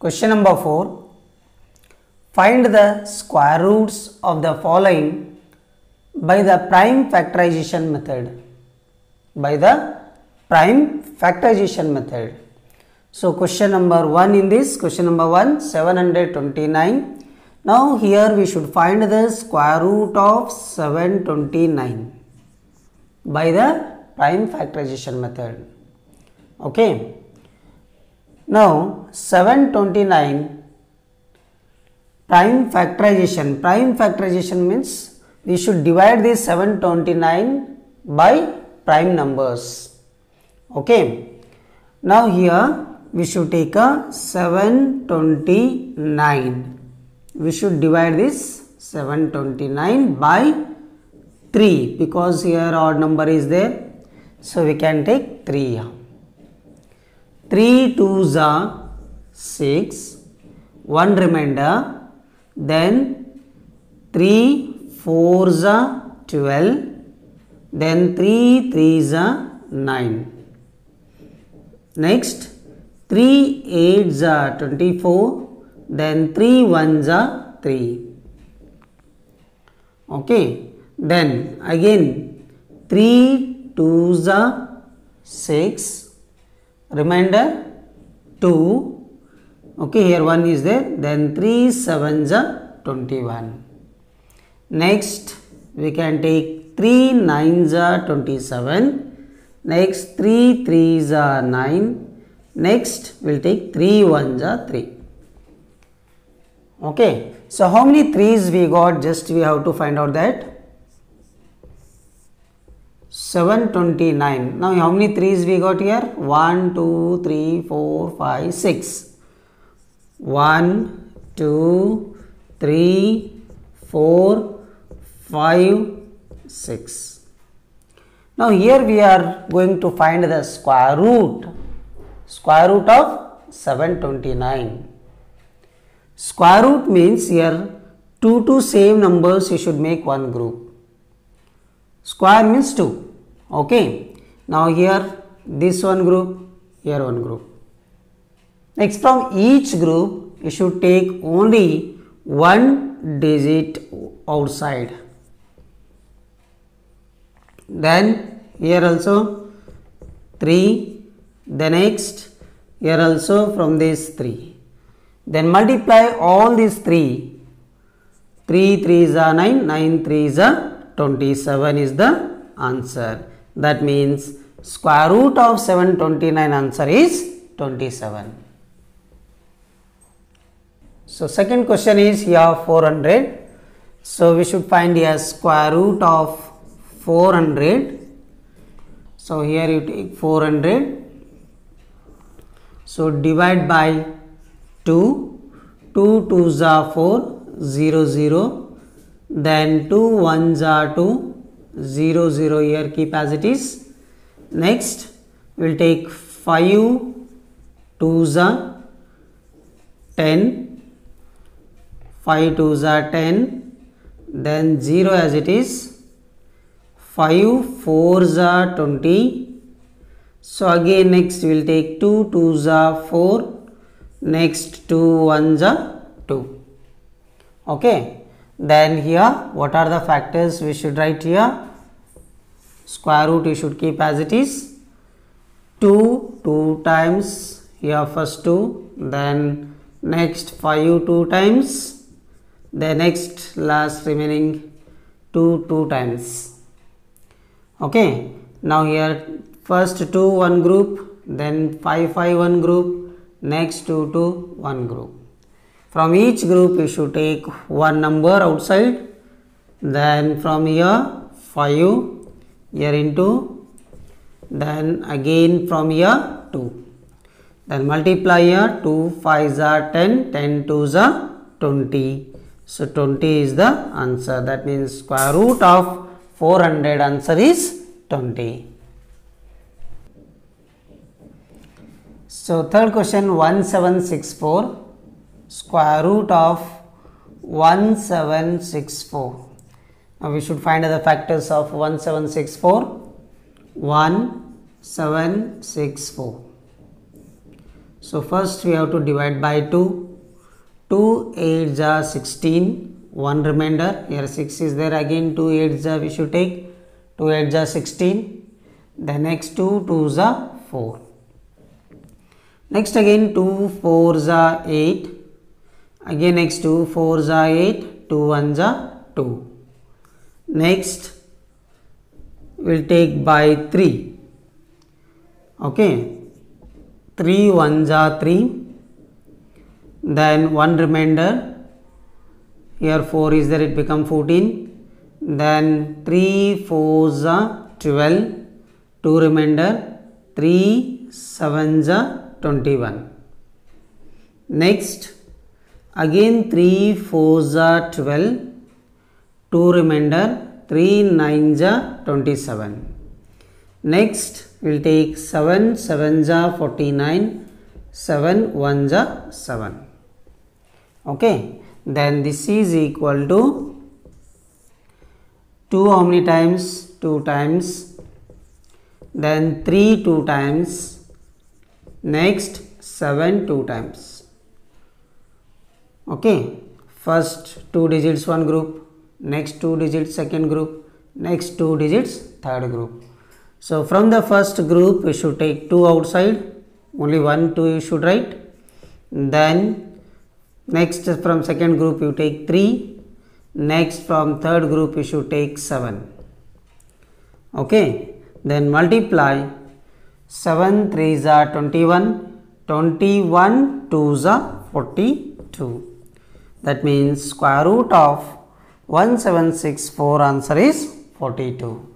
Question number 4. Find the square roots of the following by the prime factorization method. By the prime factorization method. So question number 1 in this, question number 1, 729. Now here we should find the square root of 729 by the prime factorization method. Okay. Now 729 prime factorization. Prime factorization means we should divide this 729 by prime numbers. Okay. Now here we should take a 729. We should divide this 729 by 3 because here odd number is there. So we can take 3 here. 3 2s are 6, 1 remainder, then 3 4s are 12, then 3 3s are 9. Next 3 8s are 24, then 3 1s are 3. Okay, then again 3 2s are 6, remainder 2 okay here 1 is there then 3 7s are 21 next we can take 3 9s are 27 next 3 3s are 9 next we'll take 3 1s are 3 okay so how many 3s we got? Just we have to find out that 729 now how many 3s we got here? 1 2 3 4 5 6 1 2 3 4 5 6 now here we are going to find the square root. Square root of 729 square root means here two to same numbers you should make one group. Square means 2 okay. Now here this one group here one group. Next from each group you should take only one digit outside. Then here also 3 the next here also from this 3 then multiply all these 3 3 3 is a 9 9 3 is a 27 is the answer. That means square root of 729 answer is 27. So second question is here 400. So we should find here square root of 400. So here you take 400. So divide by 2. 2 2s are 4, 0 0 then 2 1s are 2 0 0 here keep as it is. Next we will take 5 2s are 10 5 2s are 10 then 0 as it is. 5 4s are 20 so again next we will take 2 2s are 4 next 2 1s are 2 okay then here what are the factors we should write here? Square root you should keep as it is. 2 2 times here first 2 then next 5 2 times. The next last remaining 2 2 times. Okay now here first 2 one group then 5 5 one group next 2 2 one group from each group you should take one number outside. Then from here 5 here into then again from here 2 then multiply here 2 5 are 10 10 2s are 20 so 20 is the answer. That means square root of 400 answer is 20 so third question 1764 square root of 1764. Now we should find the factors of 1764. 1764. So first we have to divide by 2. 2 8 are 16, 1 remainder, here 6 is there again 2 8 are we should take, 2 8 are 16, the next 2 2 are 4. Next again 2 4 are 8, again next 2 4 are 8, 2 1 are 2. Next we will take by 3, okay. 3 ones are 3 then 1 remainder. Here 4 is there it become 14 then 3 4s are 12 2 remainder. 3 7s are 21 next again 3 4s are 12 2 remainder 3 9s are 27 next we'll take 7 7 are 49 7 1 are 7 okay. Then this is equal to 2 how many times? 2 times. Then 3 2 times. Next 7 2 times okay. First 2 digits one group next 2 digits second group next 2 digits third group. So from the first group we should take 2 outside. Only 1 2 you should write. Then next from second group you take 3 next from third group you should take 7 okay. Then multiply. 7 3s are 21 21 2s are 42 that means square root of 1764 answer is 42